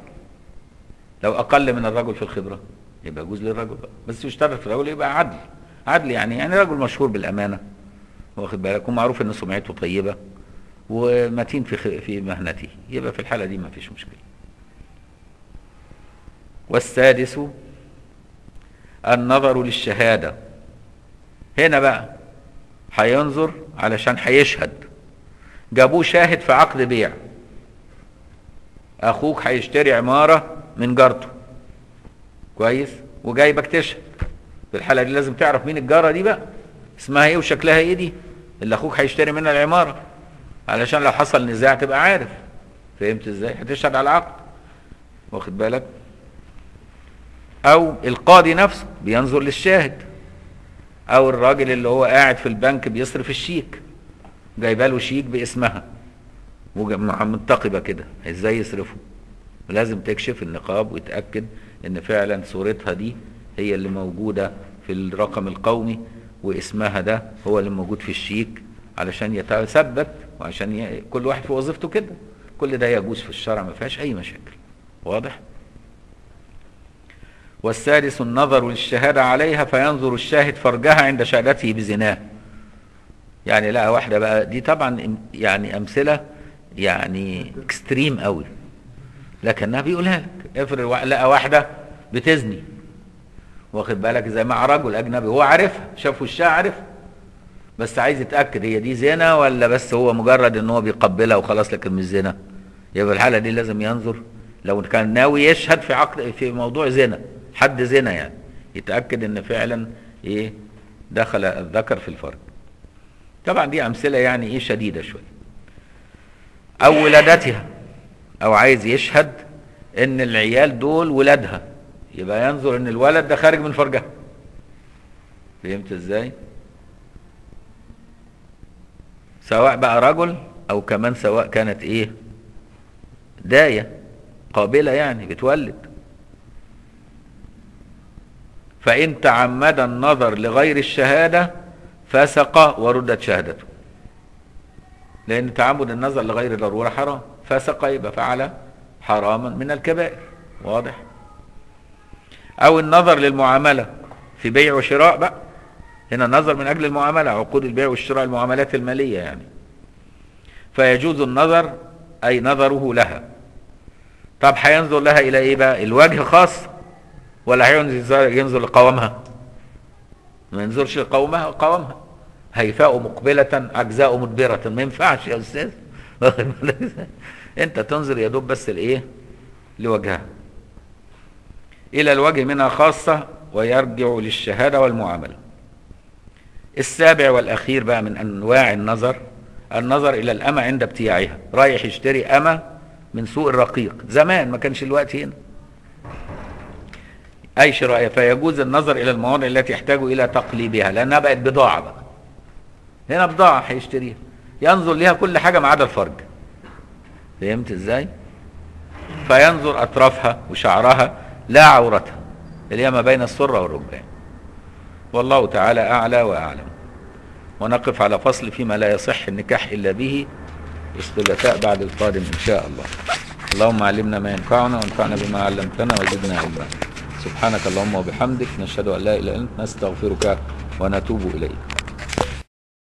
لو أقل من الرجل في الخبرة. يبقى يجوز للرجل بقى. بس يشترط في الرجل يبقى عدل. عدل يعني يعني رجل مشهور بالأمانة واخد بالك ومعروف إن سمعته طيبة ومتين في في مهنته. يبقى في الحالة دي ما فيش مشكلة. والسادس النظر للشهادة. هنا بقى هينظر علشان هيشهد. جابوه شاهد في عقد بيع. أخوك هيشتري عمارة من جارته. كويس؟ وجايبك تشهد في الحاله دي لازم تعرف مين الجارة دي بقى. اسمها إيه وشكلها إيه دي؟ اللي أخوك هيشتري منها العمارة. علشان لو حصل نزاع تبقى عارف. فهمت إزاي؟ هتشهد على العقد. واخد بالك؟ أو القاضي نفسه بينظر للشاهد. أو الراجل اللي هو قاعد في البنك بيصرف الشيك. جايبه له شيك باسمها. ومنتقبه كده. إزاي يصرفه؟ لازم تكشف النقاب ويتاكد إن فعلا صورتها دي هي اللي موجودة في الرقم القومي واسمها ده هو اللي موجود في الشيك علشان يتثبت وعشان ي... كل واحد في وظيفته كده. كل ده يجوز في الشرع ما فيهاش أي مشاكل. واضح؟ والسادس النظر للشهادة عليها فينظر الشاهد فرجها عند شهادته بزناه. يعني لقى واحدة بقى دي طبعا يعني أمثلة يعني اكستريم قوي. لكنها بيقولها لك افرض لقى واحدة بتزني. واخد بالك؟ زي مع رجل أجنبي هو عارفها شاف وشها عارفها بس عايز يتأكد هي دي زنا ولا بس هو مجرد إن هو بيقبلها وخلاص لكن مش زنا يبقى الحالة دي لازم ينظر. لو كان ناوي يشهد في عقد في موضوع زنا حد زنا يعني يتأكد إن فعلا إيه دخل الذكر في الفرج طبعا دي أمثلة يعني إيه شديدة شوية. أو ولادتها. أو عايز يشهد إن العيال دول ولادها. يبقى ينظر إن الولد ده خارج من فرجها. فهمت إزاي؟ سواء بقى رجل أو كمان سواء كانت إيه؟ داية قابلة يعني بتولد. فإن تعمد النظر لغير الشهادة فسق وردت شهادته. لأن تعمد النظر لغير ضرورة حرام. فسق يبقى فعل حراما من الكبائر. واضح؟ أو النظر للمعاملة في بيع وشراء بقى. هنا النظر من أجل المعاملة عقود البيع والشراء المعاملات المالية يعني. فيجوز النظر أي نظره لها. طب هينظر لها إلى إيه بقى؟ الوجه خاص ولا هينظر ينظر لقوامها. ما ينظرش لقوامها قوامها. هيفاء مقبلة عجزاء مدبرة. ما ينفعش يا أستاذ. [LAUGHS] أنت تنظر يا دوب بس لإيه؟ لوجهها. إلى الوجه منها خاصة ويرجع للشهادة والمعاملة. السابع والأخير بقى من أنواع النظر النظر إلى الأمة عند ابتياعها. رايح يشتري أمة من سوق الرقيق. زمان ما كانش الوقت هنا. أي شراء فيجوز النظر إلى المواضع التي يحتاج إلى تقليبها. لأنها بقت بضاعة بقى. هنا بضاعة هيشتريها. ينظر ليها كل حاجة ما عدا الفرج. فهمت إزاي؟ فينظر أطرافها وشعرها لا عورتها اللي هي ما بين السرة والركبان. والله تعالى أعلى وأعلم. ونقف على فصل فيما لا يصح النكاح إلا به الثلاثاء بعد القادم إن شاء الله. اللهم علمنا ما ينفعنا وانفعنا بما علمتنا وزدنا علما. سبحانك اللهم وبحمدك نشهد أن لا إله إلا أنت نستغفرك ونتوب إليك.